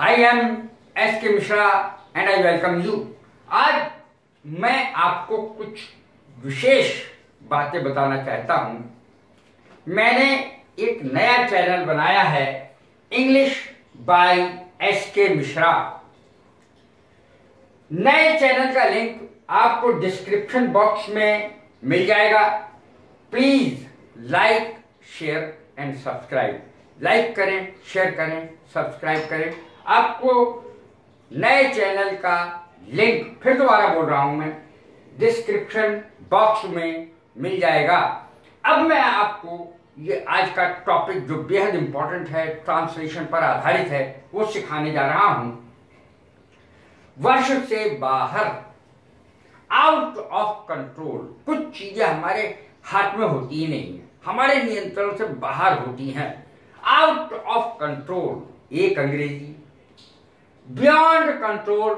I am S K Mishra and I welcome you आज मैं आपको कुछ विशेष बातें बताना चाहता हूँ। मैंने एक नया चैनल बनाया है English by S K Mishra नए चैनल का लिंक आपको डिस्क्रिप्शन बॉक्स में मिल जाएगा। Please like, share and subscribe. Like करें, शेयर करें। सब्सक्राइब करें। आपको नए चैनल का लिंक फिर दोबारा बोल रहा हूँ मैं, डिस्क्रिप्शन बॉक्स में मिल जाएगा। अब मैं आपको ये आज का टॉपिक जो बेहद इंपॉर्टेंट है ट्रांसलेशन पर आधारित है, वो सिखाने जा रहा हूँ। वर्ष से बाहर आउट ऑफ़ कंट्रोल कुछ चीज़ें हमारे हाथ में होती ही नहीं है। हमारे नियंत्रण से बाहर होती हैं। आउट ऑफ़ कंट्रोल एक अंग्रेज़ी बियॉन्ड कंट्रोल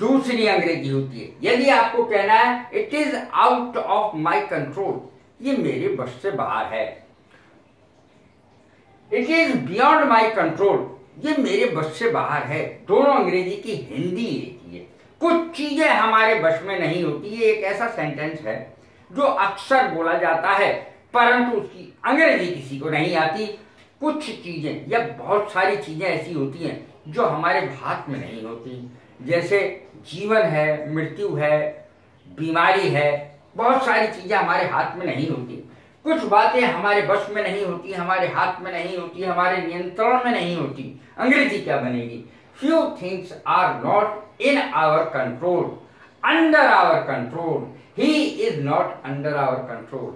दूसरी अंग्रेज़ी होती है। यदि आपको कहना है it is out of my control ये मेरे बस से बाहर है। It is beyond my control ये मेरे बस से बाहर है। दोनों अंग्रेज़ी की हिंदी एक ही है। कुछ चीज़ें हमारे बस में नहीं होती, ये एक ऐसा सेंटेंस है, जो अक्सर बोला जाता है, परंतु उसकी अंग्रेज़ी किसी को नहीं आती। कुछ चीज़ें, या बहुत सारी चीज़ें ऐसी होती हैं जो हमारे हाथ में नहीं होती। जैसे जीवन है, मृत्यु है, बीमारी है, बहुत सारी चीज़ें हमारे हाथ में नहीं होती। कुछ बातें हमारे बस में नहीं होती, हमारे हाथ में नहीं होती, हमारे नियंत्रण में नहीं होती। अंग्रेज़ी क्या बनेगी? Few things are not in our control under our control he is not under our control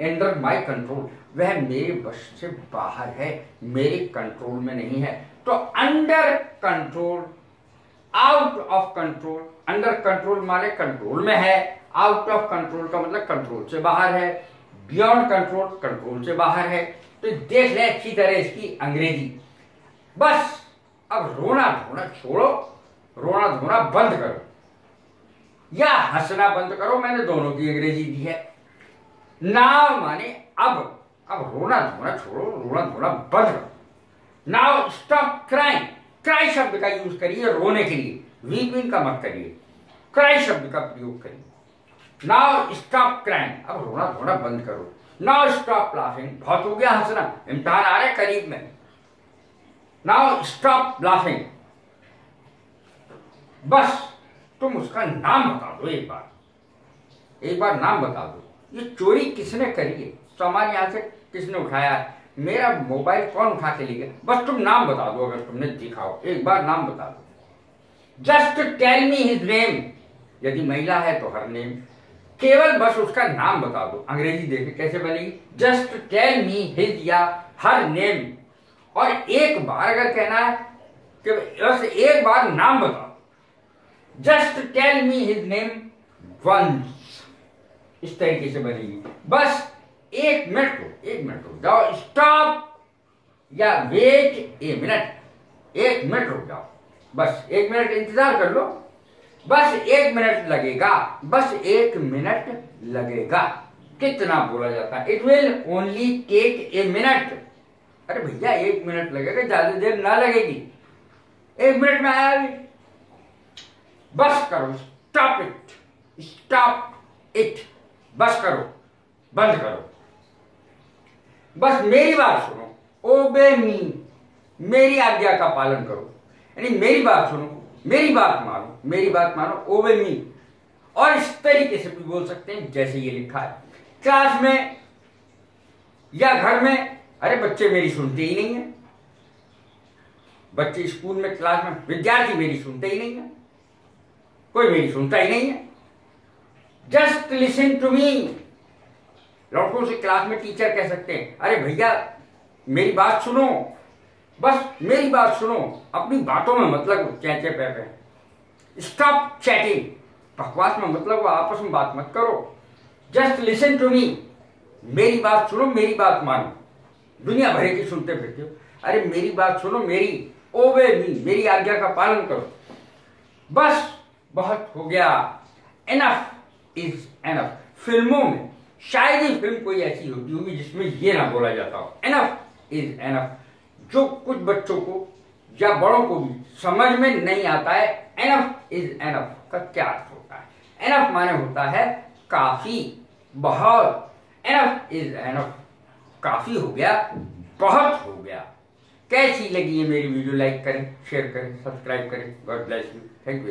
under my control वह मेरे बस से बाहर है, मेरे कंट्रोल में नहीं है। तो under control out of control under control माने कंट्रोल में है। आउट ऑफ़ कंट्रोल का मतलब कंट्रोल से बाहर है। बियॉन्ड कंट्रोल कंट्रोल से बाहर है। तो देख ले अच्छी तरह इसकी अंग्रेज़ी। बस, अब रोना धोना छोड़ो, रोना धोना बंद करो। या हंसना बंद करो, मैंने दोनों की अंग्रेज़ी दी है। नाव माने अब अब रोना धोना छोड़ो, रोना धोना बंद करो। नाउ स्टॉप क्राइम क्राई शब्द का यूज़ करिए रोने के लिए। वीपिंग का मत करिए। क्राई शब्द का प्रयोग करिए। नाउ स्टॉप क्राइम अब रोना धोना बंद करो। नाउ स्टॉप लाफिंग बहुत हो गया हंसना। इम्तहान आ रहे करीब में। नाउ स्टॉप लाफिंग बस, तुम उसका नाम बता दो एक बार। एक बार नाम बता दो। ये चोरी किसने करी है? सामान यहाँ से किसने उठाया है? मेरा मोबाइल कौन उठा के ले गया? बस तुम नाम बता दो अगर तुमने देखा हो। एक बार नाम बता दो। Just tell me his name यदि महिला है तो हर नेम केवल बस उसका नाम बता दो। अंग्रेज़ी देखे कैसे बनेगी? जस्ट टेल मी हिज या हर नेम और एक बार अगर कहना है कि बस एक बार नाम बताओ just tell me his name once इस तरीके से बनेगी। बस एक मिनट रुक एक मिनट रुक जाओ स्टॉप या वेट ए मिनट एक मिनट रुक जाओ। बस एक मिनट इंतज़ार कर लो। बस एक मिनट लगेगा। बस एक मिनट लगेगा। कितना बोला जाता है? It will only take a minute अरे भैया, एक मिनट लगेगा, ज़्यादा देर ना लगेगी। एक मिनट में आया अभी बस करो स्टॉप इट स्टॉप इट बस करो, बंद करो। बस मेरी बात सुनो ओबे मी मेरी आज्ञा का पालन करो। यानी मेरी बात सुनो, मेरी बात मानो, मेरी बात मानो ओबे मी और इस तरीके से भी बोल सकते हैं, जैसे ये लिखा है। क्लास में या घर में, अरे बच्चे मेरी सुनते ही नहीं है। बच्चे स्कूल में, क्लास में, विद्यार्थी मेरी सुनते ही नहीं है। कोई मेरी सुनता ही नहीं है। जस्ट लिसन टू मी लड़कों से क्लास में टीचर कह सकते हैं, अरे भैया, मेरी बात सुनो। बस मेरी बात सुनो। अपनी बातों में मतलब चैचे पे पे। स्टॉप चैटिंग बकवास में मतलब आपस में बात मत करो। जस्ट लिसन टू मी मेरी बात सुनो, मेरी बात मानो। दुनिया भरे की सुनते फिरते हो। अरे मेरी बात सुनो, मेरी। ओवे मी, मेरी आज्ञा का पालन करो। बस, बहुत हो गया। एनफ इज़ एनफ फ़िल्मों में, शायद ही फ़िल्म कोई ऐसी होती होगी जिसमें ये ना बोला जाता हो। एनफ इज़ एनफ जो कुछ बच्चों को या बड़ों को भी समझ में नहीं आता है एनफ इज़ एनफ का क्या अर्थ होता है? एनफ माने होता है काफ़ी, बहुत। एनफ इज़ एनफ काफ़ी हो गया, बहुत हो गया। कैसी लगी है मेरी वीडियो लाइक करें शेयर करें सब्सक्राइब करें। God bless you thank you